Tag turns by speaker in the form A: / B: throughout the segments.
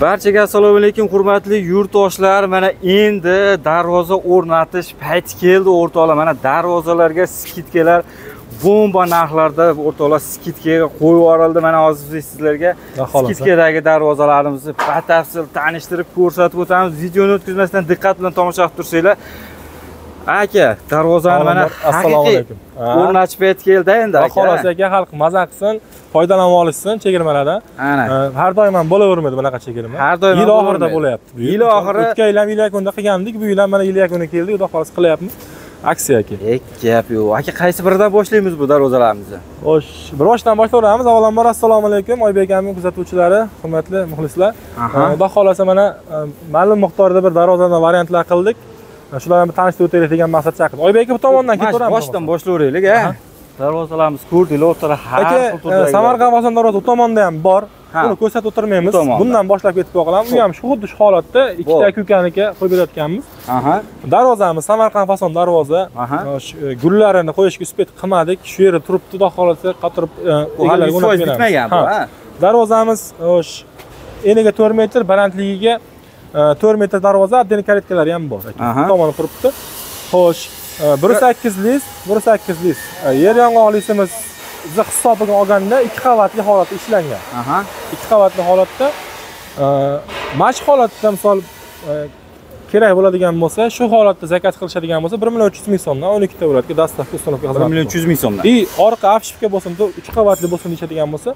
A: barchaga assalomu alaykum hurmatli yurtdoshlar. Mana endi darvoza o'rnatish payti keldi o'rtoqlar. Mana darvozalarga skidkalar bomba narxlarda o'rtoqlar skidkaga qo'yib yuborildi. Mana hozir biz sizlarga skidkadagi darvozalarimizni batafsil tanishtirib ko'rsatib o'tamiz. Videoni o'tkazmasdan diqqat bilan tomosha qilib tursanglar aka darvozani mana
B: assalomu alaykum.
A: o'rnatish payti keldi endi aka.
B: Xolos aka xalq maza qilsin foydalanib olishsin chegirmalardan.
A: Ana.
B: Har doim ham bo'lavermaydi bunaqa chegirma.
A: Har doim
B: yil oxirida bo'lyapti
A: Yil oxiri-
B: o'tgan yil ham yil yakunida qilgandik bu yil ham mana yil yakuni keldi xudo xohlasa qilyapmiz. Aksiya aka.
A: Ek gap yo'q. Aka qaysi biridan boshlaymiz bu darvozalarimizni?
B: Xo'sh bir boshdan boshlayveramiz avvalambor assalomu alaykum. Oybek akamning kuzatuvchilari hurmatli muxlislar. Xudo xohlasa mana e, ma'lum miqdorda bir darvozadan variantlar qildik shularni bir tanishtirib o'taylik degan maqsad chaqirdim oybek aka bu tomondan ketaveramiz
A: boshidan boshlayveraylik a darvozalarimiz ko'rdinglar o'rtalar har xil turdagi
B: e, samarqand boston darvoza u tomonda ham bor.
A: Ha.
B: buni ko'rsatib o'tirmaymiz. Bundan boshlab ketib qo'yamiz u ham xuddi shu holatda ikkita aka ukaniki qo'yib berayotganmiz. Darvozamiz samarqand fason darvoza. E, e, gullarini qo'yishga uspet qilmadik. Shu yerda turibdi xudo xohlasa qotirib e,
A: bu hali
B: egalariga
A: 100%
B: o'rnatib beramiz.
A: bitmagan bu
B: darvozamiz o'sh eniga to'rt metr balandligiga e, to'rt metr darvoza отдельный karetkalari ham bor. Tomoni turibdi xo'sh e, bir sakkiz lis bir sakkiz lis. E, yer yong'oqlisimiz biza hisobiga olganda ikki qavatli holatda ishlangan. Ikki qavatli holatda e, mana shu holatda misol e, kerak bo'ladigan bo'lsa shu holatda zakaz qilishadigan bo'lsa bir million uch yuz ming so'mdan o'n ikkita bo'ladigan dostavka установка
A: bir million uch yuz ming so'mdan.
B: и orqa apshipka bo'lsin uch qavatli bo'lsin deyishadigan bo'lsa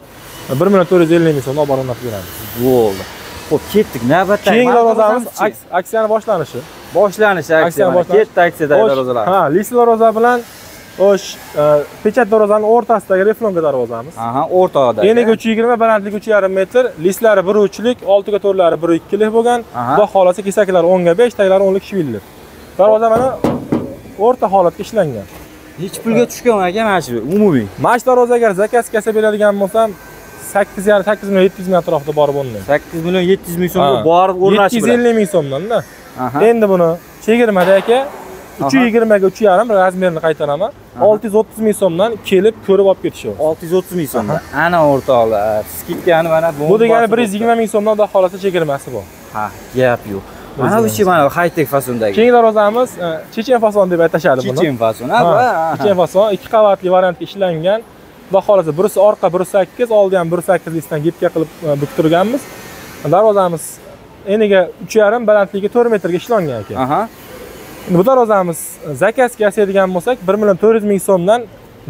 B: bir million to'rt yuz ellik ming so'mdan olib borib o'rnatib beramiz.
A: Bo'ldi ho'p ketdik. Navbatdagi
B: keyingi darvozamiz aksiyani boshlanishi.
A: Boshlanish aksiya ketdi aksiyadagi darvozalar
B: ha lisli darvoza bilan o'sh e, pechat darvozani o'rtasidagi reflonga darvozamiz
A: aha o'rtog'ida
B: eniga uch yigirma balandligi uch yarim metr lislari bir uchlik oltiga to'rtlari bir ikkilik bo'lgan xudo xohlasa kesaklari o'nga besh taglari o'nlik shvilli darvoza mana o'rta holatga ishlangan.
A: Nechi pulga tushgan aka mana shu umumiy.
B: Mana shu darvoza agar zakaz kelsa beradigan bo'lsam sakkiz yarim sakkiz million yetti yuz ming atrofida borib o'rnaydi
A: sakkiz million yetti yuz ming so'mga
B: Ha.
A: borib
B: yetti
A: o'rnatish
B: yuz ellik ming so'mdanda endi buni chegirmada aka. Uch
A: Aha.
B: yigirmaga uch yarim razmerini qaytaraman. Olti yuz o'ttiz ming so'mdan kelib ko'rib olib ketishyapti.
A: Olti yuz o'ttiz ming so'mdan. Ana o'rtoqlar skidkani mana
B: bu degani bir yuz yigirma ming so'mdan xudo xohlasa chegirmasi bor.
A: Ha gap yo'q. Mana bu mana haytek fasondagi.
B: Keyingi darvozamiz e, chechen fason deb aytishadi buni.
A: Chechen fason.
B: Chechen fason ikki qavatli variantga ishlangan xudo xohlasa birisi orqa birisi sakkiz oldi ham bir sakkiz lisdan gipka qilib e, buktirganmiz darvozamiz eniga uch yarim balandligiga to'rt metrga ishlangan ekan.
A: Aha.
B: Bu darvozamiz zakazga yasaydigan bo'lsak bir million to'rt yuz ming so'mdan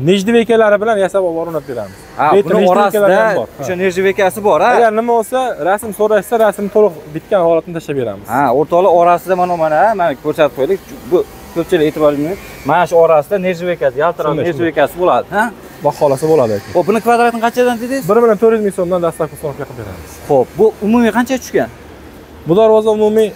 B: nejdivekalari bilan yasab olib o'rnatib beramiz.
A: Ha buni orasida o'sha nerjivekasi bor ha?
B: Agar nima bo'lsa rasm so'rashsa rasm to'liq bitgan holatini tashlab beramiz.
A: Ha o'rtoqlar orasida mana mana mana ko'rsatib qo'ydik. Bu ko'pchilik e'tibor mana shu orasida nerjivekasi yaltiroq nerjivekasi bo'ladi ha
B: xohlasa bo'ladi.
A: Ho'p buni kvadratini qanchadan dedingiz?
B: Bir million to'rt yuz ming so'mdan dastavka uстановка qilib beramiz.
A: Ho'p bu umumiy qanchaga tushgan
B: bu darvoza umumiy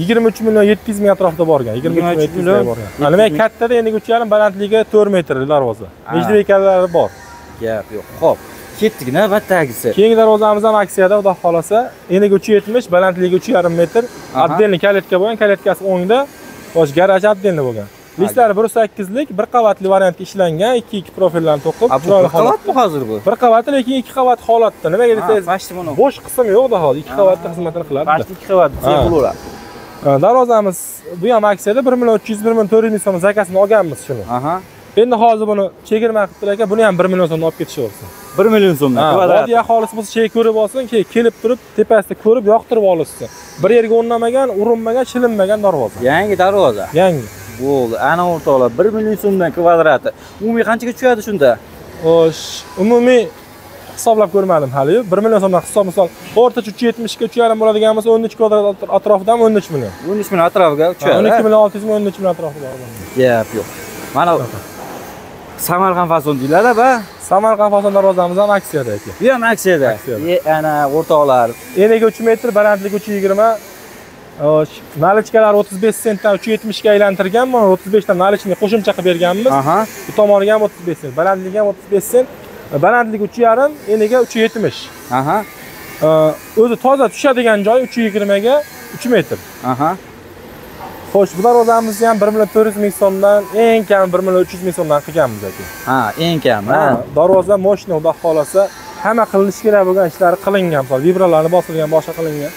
B: yigirma uch million yetti yuz ming atrofida borgan yigirma uch million borgan.
A: yetti
B: nima
A: ming.
B: kattada endi uch yarim balandligi to'rt metr darvoza. Nejdivekalari bor.
A: Gap yo'q. Ho'p ketdik navbatdagisi
B: keyingi darvozamiz ham aksiyada xudo xohlasa eniga uch yetmish balandligi uch yarim metr. Отдельный kaletka bo'lgan kaletkasi o'ngda bosh garaj отдельный bo'lgan listlari bir sakkizlik bir qavatli variantga ishlangan ikki ikki profillarni to'qib chiroyli
A: bir qavat
B: holatda
A: bu hozir bu?
B: Bir qavatli lekin ikki qavat holatda. Nimaga desangiz bo'sh qism yo'qda hozir ikki qavatda xizmatini qiladi
A: pashti ikki qavat bo'laveradi
B: darvozamiz bu ham aksiyada bir million uch yuz bir million to'rt yuz ming so'm zakasini olganmiz shuni. Endi hozir buni chegirma qilibdilar aka buni ham bir million so'mdan olib ketishaversin
A: bir million so'mdan
B: vodiy aholisi bo'lsa şey ko'rib olsin keyin kelib turib tepasida ko'rib yoqtirib olishsin. Bir yerga o'rnamagan urinmagan shilinmagan darvoza.
A: Yangi darvoza.
B: Yangi
A: bo'ldi ana o'rtoqlar bir million so'mdan kvadrati. Umumiy qanchaga tushadi shunda?
B: Xo'sh umumiy hisoblab ko'rmadim hali. Bir million so'mdan hisob misol o'rtacha uch yetmishga uch yarim bo'ladigan bo'lsa o'n uch kvadrat atro- atrofidami o'n uch million.
A: o'n uch million atrofiga
B: o'n
A: tushadi
B: ikki
A: ha?
B: million olti yuz ming o'n uch million atrofida
A: gap yo'q. Mana samarqand fason deyiladi ba.
B: Samarqand fason darvozamiz ham aksiyada aka.
A: Bu ham aksiyada.
B: Aksiyada.
A: E, ana o'rtoqlar.
B: Eniga uch metr balandligi uch yigirma nalichkalar o'ttiz besh sentdan uch yetmishga aylantirganman o'ttiz beshdan nalichni qo'shimcha qilib berganmiz. Bu tomoniga ham o'ttiz besh sent balandligi ham o'ttiz besh sent balandligi uch yarim eniga uch yetmish.
A: Aha.
B: O'zi toza tushadigan joyi uch yigirmaga uch metr.
A: Aha.
B: Xo'sh bu darvozamizni ham bir million to'rt yuz ming so'mdan eng kami bir million uch yuz ming so'mdan qilganmiz aka.
A: Ha eng kam ha?
B: Darvoza moshina xudo xohlasa hamma qilinishi kerak bo'lgan ishlari qilingan misol vibralarni bosilgan boshqa qilingan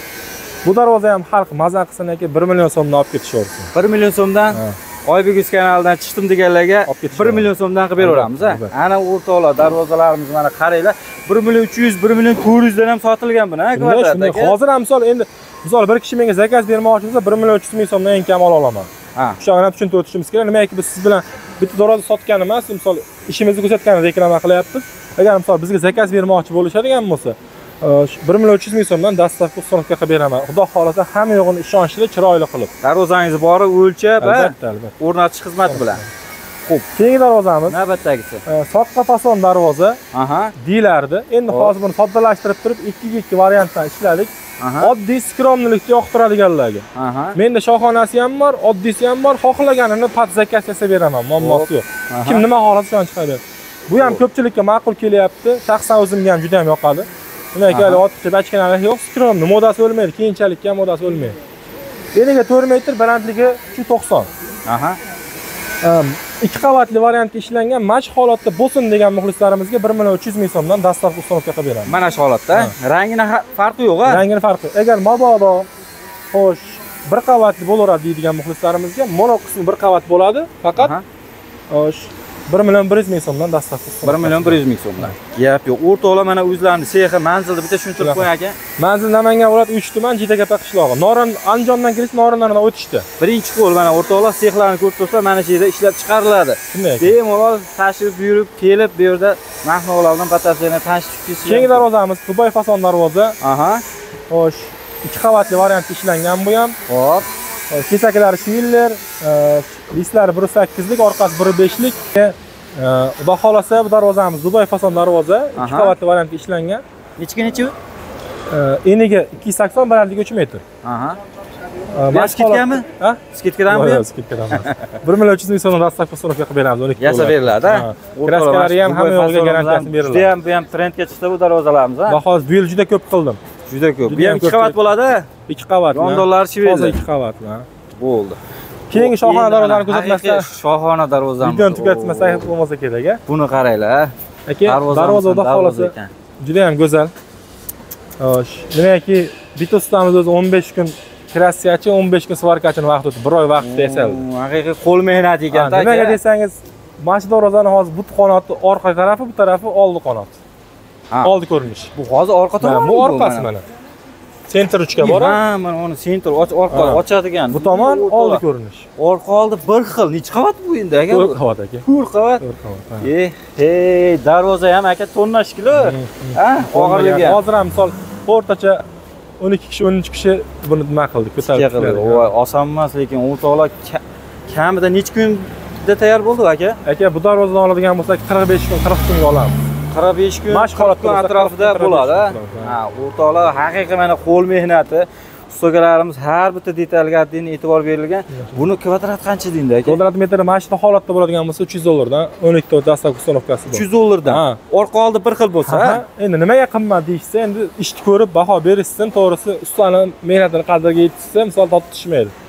B: bu darvoza ham xalq maza qilsin aka bir million so'mdan olib ketishaversin
A: bir million so'mdan oybek kanalidan chiqdim deganlarga
B: Olib ketishadi.
A: bir million so'mdan qilib beraveramiz a ana o'rtoqlar darvozalarimiz mana qaranglar bir million uch yuz bir million to'rt yuzdan ham sotilgan buni
B: shunday
A: kvadrat
B: shunday. hozir ham misol endi misol bir kishi menga zakaz bermoqchi bo'lsa bir million uch yuz ming so'mdan eng kam ola olaman.
A: Ha.
B: O'shani ham tushuntirib o'tishimiz kerak. Nimaki biz siz bilan bitta darvoza sotgan emas misol ishimizni ko'rsatgan reklama qilyapmiz. Agar misol bizga zakaz bermoqchi bo'lishadigan bo'lsa bir million uch yuz ming so'mdan dastlabki ustonovka qilib beraman. Xudo xohlasa hamma yo'g'ini ishonchli chiroyli qilib.
A: Darvozangizni borib o'lchab
B: albatta albatta.
A: o'rnatish xizmati bilan.
B: Keyingi darvozamiz.
A: Navbatdagisi.
B: Soqqa fason darvoza
A: aha.
B: deyilardi endi hozir buni soddalashtirib turib ikkiga ikki variantdan ishladik. Oddiy skromnilikni yoqtiradiganlarga. Menda shohonasi ham bor oddiysi ham bor xohlaganini pat zakaz yasab beraman muammosi yo'q kim nima xohlasa shuni chiqaradi bu ham ko'pchilikka ma'qul kelyapti. Shaxsan o'zimga ham juda ham yoqadi demak
A: hali
B: ortiqcha bachkanalari yo'q. Skromni modasi o'lmaydi keyinchalik ham modasi o'lmaydi eniga to'rt metr balandligi uch yuz to'qson.
A: Aha.
B: Ikki qavatli variantga ishlangan mana shu holatda bo'lsin degan muxlislarimizga bir million uch yuz ming so'mdan dastlabki установка qilib beramiz.
A: Mana shu holatda. Rangini farqi yo'q a
B: rangini farqi agar mabodo xo'sh bir qavatli bo'laveradi deydigan muxlislarimizga mono qismi bir qavat bo'ladi faqat xo'sh 1 million 100 ming so'mdan dastlabki
A: 1 million 100 ming so'mdan. Gap yo'q. O'rtoqlar mana o'zlarini sexi, manzilni bitta tushuntirib qo'y aka.
B: Manzil Namangan viloyati 3 tuman Jidakapa qishlog'i. Norin Andijondan kelib Norinlardan o'tishdi.
A: Birinchi qo'l mana o'rtoqlar sexlarni ko'rib tursa, mana shu yerda ishlab chiqariladi. Bemalol tashrif buyurib kelib bu yerda narx-navolardan tashib tanishib.
B: Keng darvozamiz Dubai fason darvoza.
A: Aha.
B: Xo'sh. ikki qavatli variant ishlangan bu ham. Xo'p. Kesaklari shviller listlari bir sakkizlik orqasi bir beshlik xudo xohlasa bu darvozamiz dubay fason darvoza ikki qavatli variantga ishlangan.
A: Nechiga nechi
B: eniga ikki yuz sakson balandligi uch metr. Holat-
A: skidkami?
B: Ha?
A: skidkadanmi
B: Yo'q, skidkadan bir million uch yuz ming so'mdan dastlabki uстановка qilib beramiz o'n ikki
A: yasab beriladi
B: kraskalari ham hamma yo'g'iga garantiyasi beriladi.
A: juda ham bu ham trendga chiqdi bu darvozalarimiz
B: hozir bu yil juda ko'p qildim.
A: Juda ko'p. Bu ham ikki qavat bo'ladi
B: ikki qavat
A: Yondonlari shvelli.
B: hozir ikki qavat
A: bo'ldi.
B: Keyingi shohona darvozalarni
A: haqiqiy shohona darvozamiz
B: videoni tugatmasak bo'lmasa kerak a
A: buni qaranglar.
B: Aka
A: Darvozamiz
B: darvoza
A: ham
B: xudo
A: darvoza
B: xohlasa
A: ekan.
B: juda ham go'zal. Xo'sh nimaki bitta ustamiz o'zi o'n besh kun kraskachi o'n besh kun svarkachini vaqt o'tdi. Bir oy vaqtda yasaldi
A: haqiqiy qo'l mehnati ekan
B: nimaga desangiz mana shu darvozani hozir bu qanoti orqa tarafi bu tarafi oldi qanot
A: Ha.
B: oldi ko'rinish.
A: Bu hozir orqa tomon
B: bu orqasi mana sentr uchga
A: ha
B: boradi
A: mana uni sentr och orqa
B: Ha.
A: ochadigan.
B: Bu tomon oldi ko'rinish.
A: Orqa oldi bir xil. Necha qavat bu endi aka?
B: To'rt qavat aka.
A: To'rt qavat.
B: To'rt qavat ha.
A: hey darvoza ham aka tonna kilo. Ha og'irligi.
B: Hozir ham misol o'rtacha o'n ikki kishi o'n uch kishi buni nima qildi ko'tarib
A: qildi. Voy, oson emas lekin o'rtoqlar ka- kamida necha kunda tayyor bo'ldi aka?
B: Aka bu darvozadan oladigan bo'lsak qirq besh kun qirq kunga olamiz
A: qirq besh kun
B: Mashq
A: qirq
B: holatda
A: kun
B: bo'lsa
A: atrofida
B: 45
A: bo'ladi
B: kun
A: a?
B: atrofida.
A: ha o'rtoqlar haqiqiy mana qo'l mehnati ustakalarimiz har bitta detalga отдельно e'tibor berilgan. Buni kvadrat qancha deydi aka?
B: Kvadrat metr mana shu holatda bo'ladigan bo'lsa uch yuz dollardan o'n ikkita dastlabki uстановкасы bor.
A: Uch yuz dollardan?
B: Ha.
A: orqa oldi bir xil bo'lsa
B: Ha, endi nimaga qimmat deyishsa endi ishni ko'rib baho berishsin to'g'risi ustani mehnatini qadriga yetishsa misol tortishmaydi
A: ha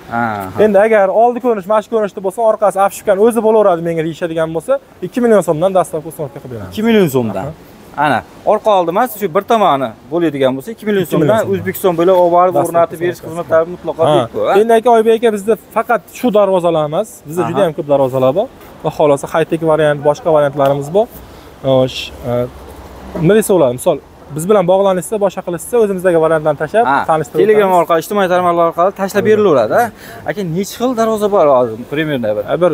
B: endi agar oldi ko'rinish mana shu ko'rinishda bo'lsa orqasi afshukani o'zi bo'laveradi menga deyishadigan bo'lsa ikki million so'mdan dastlabki uстановка qilib beramiz.
A: Ikki million so'mdan. Ana orqa oldi emas shu bir tomoni bo'ladigan bo'lsa ikki million so'mdan o'zbekiston bo'ylab olib borib o'rnatib berish xizmatlari mutlaqo bepul
B: endi aka oybek aka bizda faqat shu darvozalar emas bizda juda ham ko'p darvozalar bor. Va xohlasa high-tech variant boshqa variantlarimiz bor. Xo'sh, e, nima desa bo'ladi? Misol biz bilan bog'lanishsa boshqa qilishsa o'zimizdagi variantlarni tashlab tanishtirib
A: telegram orqali ijtimoiy tarmoqlar orqali tashlab berilaveradi aka necha xil darvoza bor hozir примерно bir?
B: Bir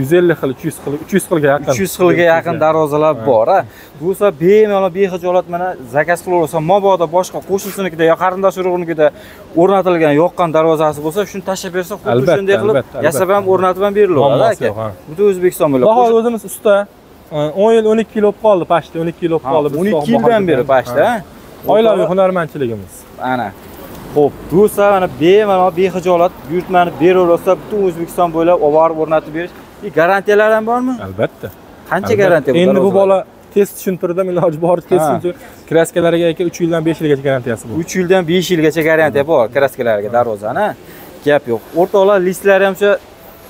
B: yuz ellik xil uch yuz xil uch yuz xilga yaqin.
A: Uch yuz xilga yaqin darvozalar bor a bo'lsa bemalol bexijolat mana zakaz qilaversa mabodo boshqa qo'shnisinikida yo qarindosh urug'nikida o'rnatilgan yoqqan darvozasi bo'lsa shuni tashlab bersa xuddi shunday qilib yasab ham o'rnatib ham berilaveradi aka? butun o'zbekiston bo'ylab
B: o'zimiz usta o'n yil o'n ikki yil bo'lib qoldi почти o'n ikki yil bo'lib qoldi biz
A: 12 yildan beri почти
B: Ha.
A: a
B: oilaviy hunarmandchiligimiz.
A: Ana. Ho'p bo'lsa mana bemalol bexijolat buyurtmani beraversa butun o'zbekiston bo'ylab olib borib o'rnatib berish. И garantiyalar ham bormi?
B: Albatta.
A: Qancha garantiya
B: endi bu bola test tushuntirdim iloji boricha test
A: Ha.
B: tushuntirdim kraskalariga aka uch yildan besh yilgacha garantiyasi bor.
A: Uch yildan besh yilgacha garantiya bor kraskalariga darvozani. Gap yo'q. O'rtoqlar listlari ham o'sha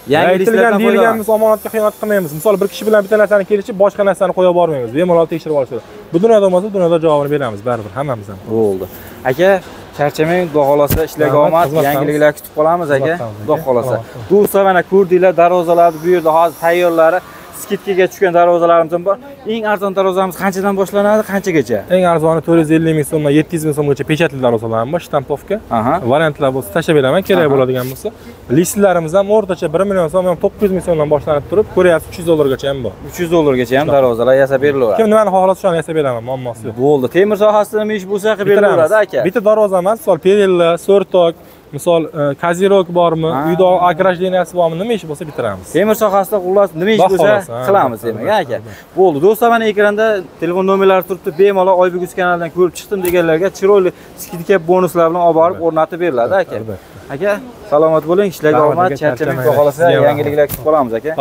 B: aytilgan deyilganimiz omonatga xiyonat qilmaymiz. Misol bir kishi bilan bitta narsani kelishib boshqa narsani qo'ya bormaymiz. Bemalol tekshirib olish kerak. Bu dunyoda bo'lmasa dunyoda javobini beramiz baribir hammamiz ham
A: bo'ldi. Aka charchamang xudo xohlasa ishlarga omad yangiliklar kutib qolamiz aka. Xudo xohlasa do'stlar mana ko'rdinglar darvozalarni bu yerda hozir tayyorlari skidkaga tushgan darvozalarimiz ham bor. Eng arzon darvozamiz qanchadan boshlanadi? Qanchagacha?
B: Eng arzoni to'rt yuz ellik ming so'mdan yetti yuz ming so'mgacha pechatli darvozalar bor shtampovka variantlar bo'lsa tashlab beraman kerak bo'ladigan bo'lsa. Listlarimiz ham o'rtacha bir million so'm ham to'qqiz yuz ming so'mdan boshlanib turib ko'ryapsiz uch yuz dollargacha ham bor.
A: 300 dollargacha ham darvozalar yasab berilaveradi.
B: Kim nimani xohlasa shuni yasab beraman muammosi yo'q
A: bo'ldi. Temir sohasida nima ish bo'lsa qilib berilaveradi aka.
B: Bitta darvoza emas misol perilla so'rtok misol e, kazirok bormi uyda огражденияsi bormi nima ish bo'lsa bitiramiz.
A: Temir sohasida xullas nima ish bo'lsa qilamiz demak aka. bo'ldi. Do'stlar mana ekranda telefon nomerlari turibdi. Bemalol oybek uz kanalidan ko'rib chiqdim deganlarga chiroyli skidka bonuslar bilan olib borib o'rnatib beriladi aka. Aka salomat bo'ling. Ishlarga omad charchamang xohlasa yangiliklar kutib qolamiz aka.